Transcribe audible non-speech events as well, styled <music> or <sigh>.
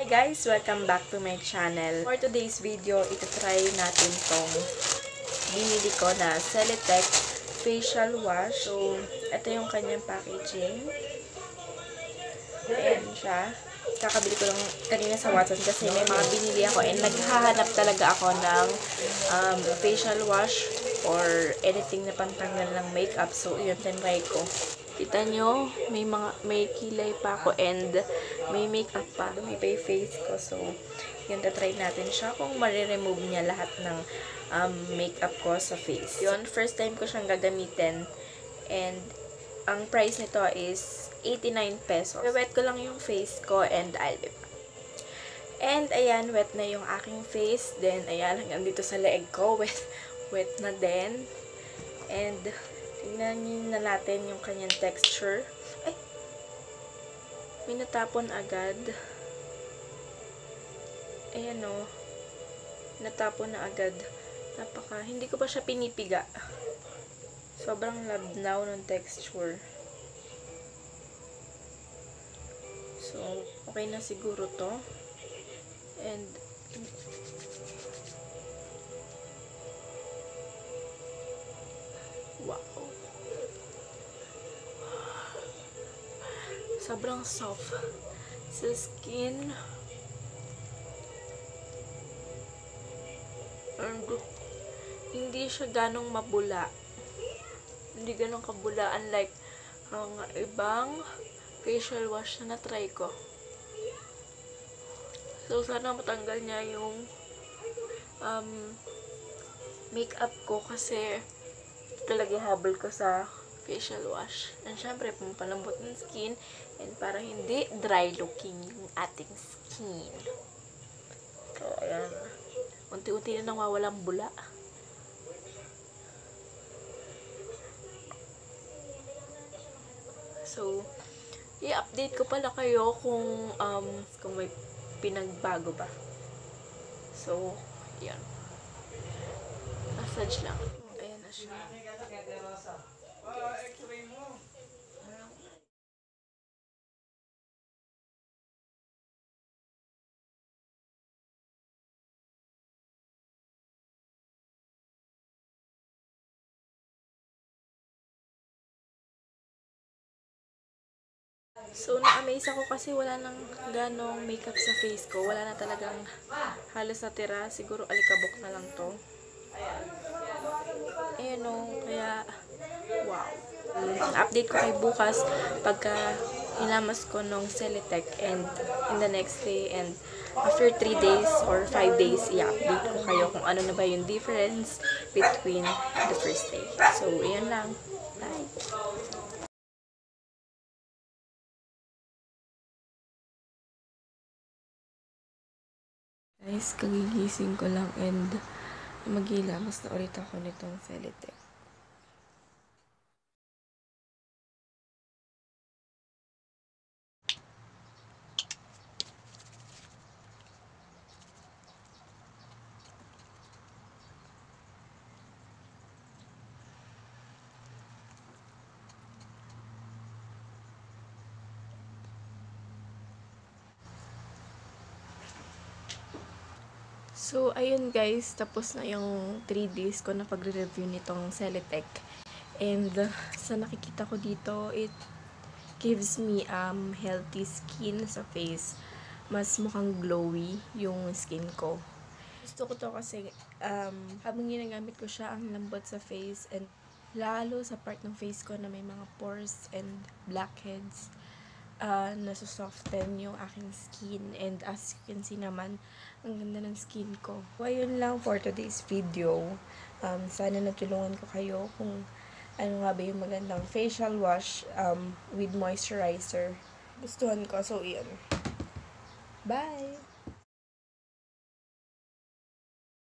Hi guys! Welcome back to my channel. For today's video, ito-try natin tong binili ko na Celetec Facial Wash. So, ito yung kanyang packaging. Ayan siya. Kakabili ko lang kanina sa Watson kasi may mga binili ako and naghahanap talaga ako ng um, facial wash or anything na pantanggal ng makeup. So, yun, tinry ko. Kita nyo, may mga, may kilay pa ako and may makeup pa. May pa yung face ko. So, yun, try natin siya kung mariremove niya lahat ng um, makeup ko sa face. Yun, first time ko siyang gagamitin. And, ang price nito is 89 pesos. Wet ko lang yung face ko and I'll be. And, ayan, wet na yung aking face. Then, ayan, hanggang dito sa leeg ko, <laughs> wet, wet na din. And, tingnan na natin yung kanyang texture. Ay! May natapon agad. Ayan o. Natapon na agad. Napaka, hindi ko pa siya pinipiga. Sobrang labnaw ng texture. So, okay na siguro to. And, Sobrang soft sa skin. And, hindi siya ganong mabula. Hindi ganong kabula. Unlike ang ibang facial wash na na-try ko. So, sana matanggal niya yung um, makeup ko kasi talaga habol ko sa facial wash. And syempre, pampalambot ng skin and para hindi dry looking yung ating skin. So, ayan. Unti-unti na nawawalang bula. So, i-update ko pala kayo kung um, kung may pinagbago ba. So, yan. Massage lang. Ayan na siya. So, na-amaze ako kasi wala nang ganong makeup sa face ko. Wala na talagang halos natira. Siguro alikabok na lang to. Ayan o. Kaya, wow. Update ko kay bukas pagka inamas ko nung Celetec and in the next day and after 3 days or 5 days, i-update ko kayo kung ano na ba yung difference between the first day. So, ayan lang. Bye! Guys, kagigising ko lang and maghilamas na ulit ako nitong Celetec. So, ayun guys, tapos na yung 3 days ko na pagre-review nitong Celetec. And uh, sa nakikita ko dito, it gives me um healthy skin sa face. Mas mukhang glowy yung skin ko. Gusto ko to kasi um, habang ginagamit ko siya, ang lambot sa face and lalo sa part ng face ko na may mga pores and blackheads uh, nasusoften yung aking skin. And as you can see naman, ang ganda ng skin ko. So, ayun lang for today's video. Um, sana natulungan ko kayo kung ano nga ba yung magandang facial wash um, with moisturizer. Gustuhan ko. So, yun. Bye!